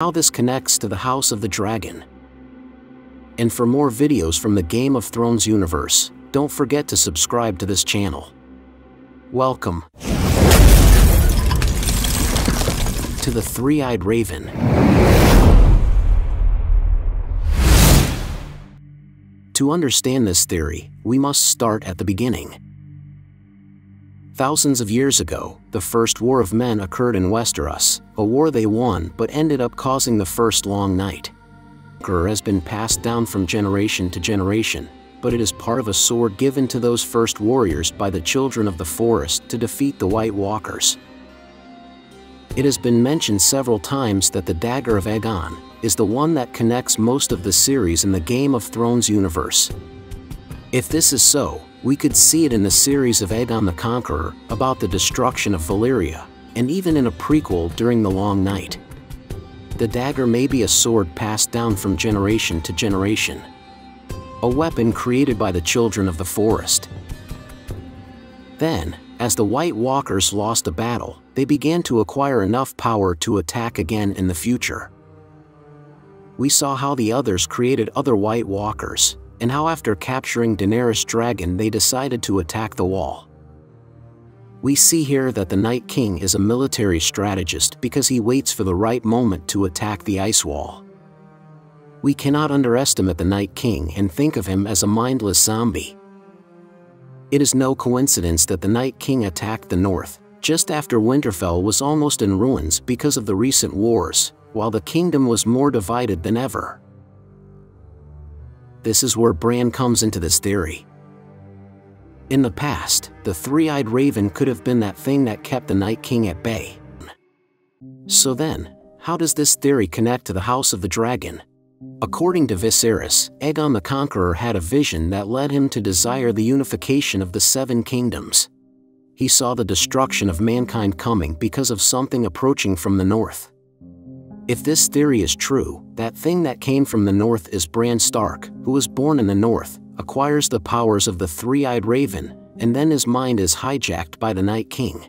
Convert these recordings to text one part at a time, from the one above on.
how this connects to the House of the Dragon. And for more videos from the Game of Thrones universe, don't forget to subscribe to this channel. Welcome to the Three-Eyed Raven. To understand this theory, we must start at the beginning. Thousands of years ago, the First War of Men occurred in Westeros, a war they won but ended up causing the First Long Night. Conqueror has been passed down from generation to generation, but it is part of a sword given to those first warriors by the children of the forest to defeat the White Walkers. It has been mentioned several times that the Dagger of Aegon is the one that connects most of the series in the Game of Thrones universe. If this is so, we could see it in the series of Aegon the Conqueror about the destruction of Valyria, and even in a prequel during the Long Night. The dagger may be a sword passed down from generation to generation. A weapon created by the children of the forest. Then, as the White Walkers lost a battle, they began to acquire enough power to attack again in the future. We saw how the others created other White Walkers, and how after capturing Daenerys' dragon they decided to attack the wall. We see here that the Night King is a military strategist because he waits for the right moment to attack the ice wall. We cannot underestimate the Night King and think of him as a mindless zombie. It is no coincidence that the Night King attacked the north, just after Winterfell was almost in ruins because of the recent wars, while the kingdom was more divided than ever. This is where Bran comes into this theory. In the past, the three-eyed raven could have been that thing that kept the Night King at bay. So then, how does this theory connect to the House of the Dragon? According to Viserys, Aegon the Conqueror had a vision that led him to desire the unification of the Seven Kingdoms. He saw the destruction of mankind coming because of something approaching from the north. If this theory is true, that thing that came from the north is Bran Stark, who was born in the north, acquires the powers of the three-eyed raven, and then his mind is hijacked by the Night King.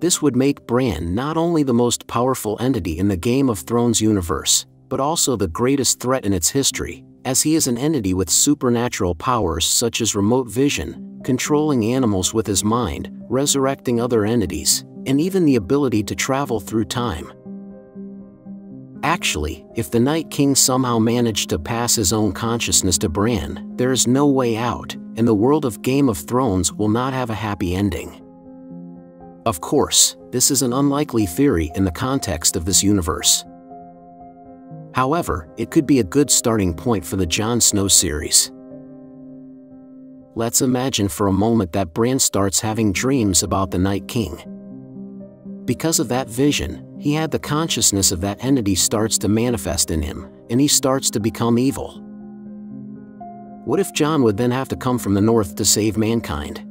This would make Bran not only the most powerful entity in the Game of Thrones universe, but also the greatest threat in its history, as he is an entity with supernatural powers such as remote vision, controlling animals with his mind, resurrecting other entities, and even the ability to travel through time. Actually, if the Night King somehow managed to pass his own consciousness to Bran, there is no way out, and the world of Game of Thrones will not have a happy ending. Of course, this is an unlikely theory in the context of this universe. However, it could be a good starting point for the Jon Snow series. Let's imagine for a moment that Bran starts having dreams about the Night King. Because of that vision, he had the consciousness of that entity starts to manifest in him, and he starts to become evil. What if Jon would then have to come from the north to save mankind?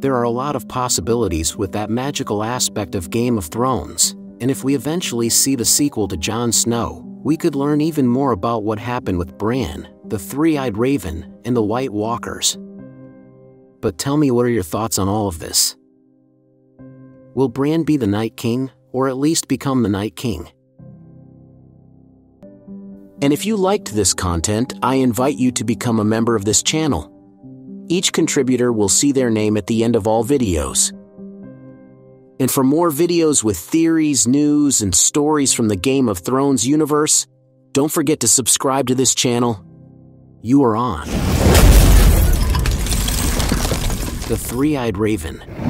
There are a lot of possibilities with that magical aspect of Game of Thrones, and if we eventually see the sequel to Jon Snow, we could learn even more about what happened with Bran, the Three-Eyed Raven, and the White Walkers. But tell me what are your thoughts on all of this? Will Bran be the Night King, or at least become the Night King? And if you liked this content, I invite you to become a member of this channel. Each contributor will see their name at the end of all videos. And for more videos with theories, news, and stories from the Game of Thrones universe, don't forget to subscribe to this channel. You are on. The Three-Eyed Raven.